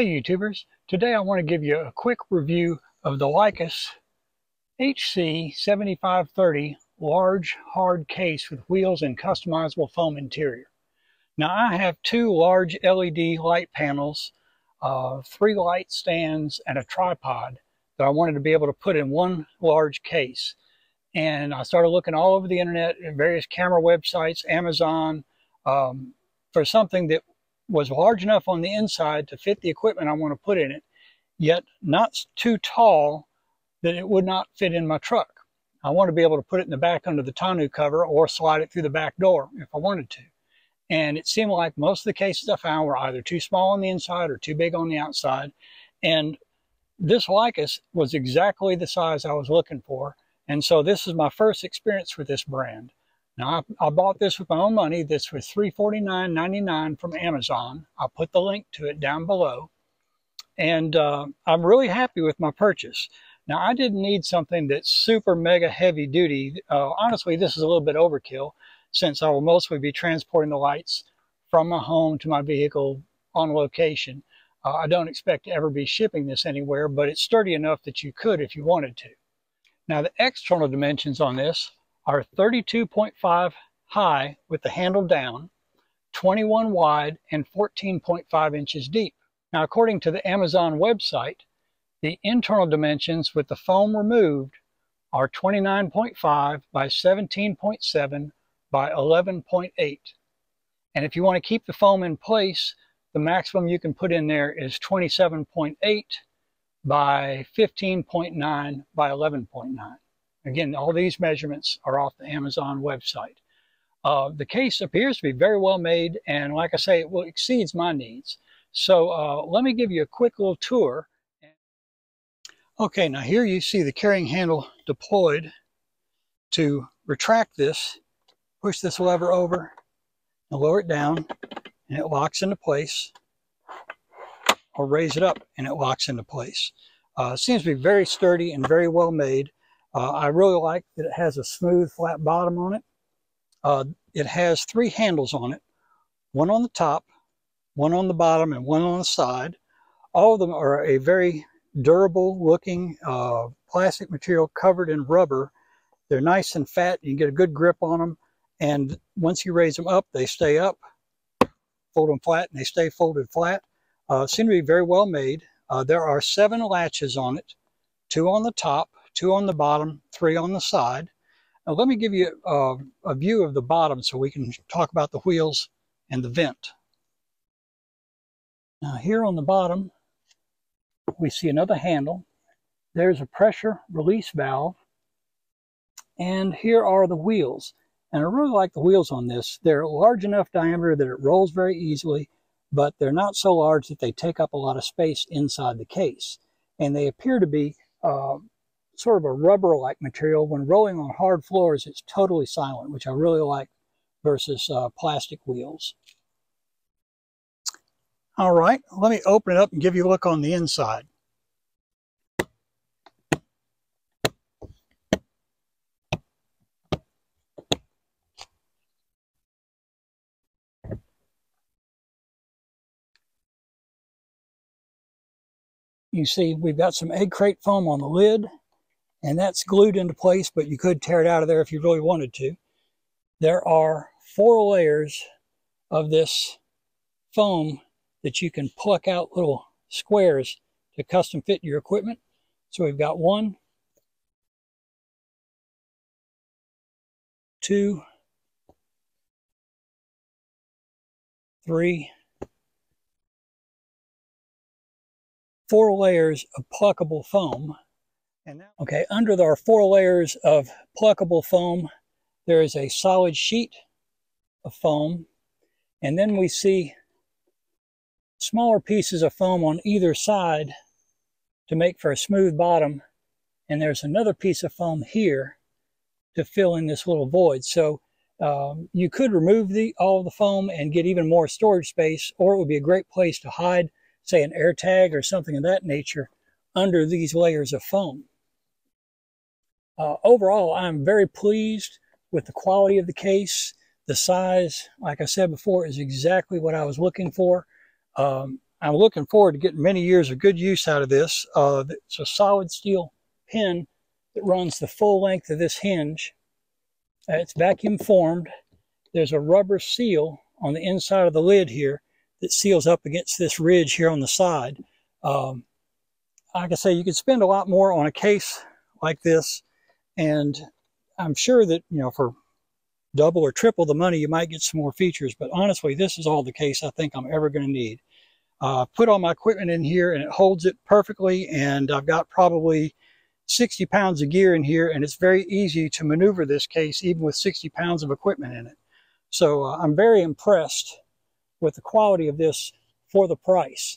Hey YouTubers, today I want to give you a quick review of the Lykus HC7530 large hard case with wheels and customizable foam interior. Now I have two large LED light panels, uh, three light stands, and a tripod that I wanted to be able to put in one large case. And I started looking all over the internet, various camera websites, Amazon, um, for something that was large enough on the inside to fit the equipment I want to put in it, yet not too tall that it would not fit in my truck. I want to be able to put it in the back under the tonneau cover or slide it through the back door if I wanted to. And it seemed like most of the cases I found were either too small on the inside or too big on the outside. And this Lykus was exactly the size I was looking for. And so this is my first experience with this brand. Now, I, I, bought this with my own money. This was $349.99 from Amazon. I'll put the link to it down below. And uh, I'm really happy with my purchase. Now, I didn't need something that's super mega heavy duty. Uh, honestly, this is a little bit overkill since I will mostly be transporting the lights from my home to my vehicle on location. Uh, I don't expect to ever be shipping this anywhere, but it's sturdy enough that you could if you wanted to. Now, the external dimensions on this are 32.5 high with the handle down, 21 wide, and 14.5 inches deep. Now, according to the Amazon website, the internal dimensions with the foam removed are 29.5 by 17.7 by 11.8. And if you want to keep the foam in place, the maximum you can put in there is 27.8 by 15.9 by 11.9. Again, all these measurements are off the Amazon website. Uh, the case appears to be very well made, and like I say, it will exceeds my needs. So uh, let me give you a quick little tour. Okay, now here you see the carrying handle deployed to retract this. Push this lever over and lower it down, and it locks into place. Or raise it up, and it locks into place. Uh, seems to be very sturdy and very well made. Uh, I really like that it has a smooth flat bottom on it. Uh, it has three handles on it, one on the top, one on the bottom, and one on the side. All of them are a very durable looking uh, plastic material covered in rubber. They're nice and fat. You get a good grip on them. And once you raise them up, they stay up. Fold them flat and they stay folded flat. Uh, seem to be very well made. Uh, there are seven latches on it, two on the top, two on the bottom, three on the side. Now let me give you a, a view of the bottom so we can talk about the wheels and the vent. Now here on the bottom, we see another handle. There's a pressure release valve. And here are the wheels. And I really like the wheels on this. They're large enough diameter that it rolls very easily, but they're not so large that they take up a lot of space inside the case. And they appear to be uh, sort of a rubber-like material. When rolling on hard floors, it's totally silent, which I really like versus uh, plastic wheels. All right, let me open it up and give you a look on the inside. You see we've got some egg crate foam on the lid and that's glued into place, but you could tear it out of there if you really wanted to. There are four layers of this foam that you can pluck out little squares to custom fit your equipment. So we've got one, two, three, four layers of pluckable foam okay, under our four layers of pluckable foam, there is a solid sheet of foam. And then we see smaller pieces of foam on either side to make for a smooth bottom. And there's another piece of foam here to fill in this little void. So um, you could remove the, all the foam and get even more storage space, or it would be a great place to hide, say, an air tag or something of that nature under these layers of foam. Uh, overall, I'm very pleased with the quality of the case. The size, like I said before, is exactly what I was looking for. Um, I'm looking forward to getting many years of good use out of this. Uh, it's a solid steel pin that runs the full length of this hinge. Uh, it's vacuum formed. There's a rubber seal on the inside of the lid here that seals up against this ridge here on the side. Um, like I say, you could spend a lot more on a case like this, and I'm sure that, you know, for double or triple the money, you might get some more features, but honestly, this is all the case I think I'm ever going to need. Uh, put all my equipment in here and it holds it perfectly, and I've got probably 60 pounds of gear in here, and it's very easy to maneuver this case even with 60 pounds of equipment in it. So uh, I'm very impressed with the quality of this for the price.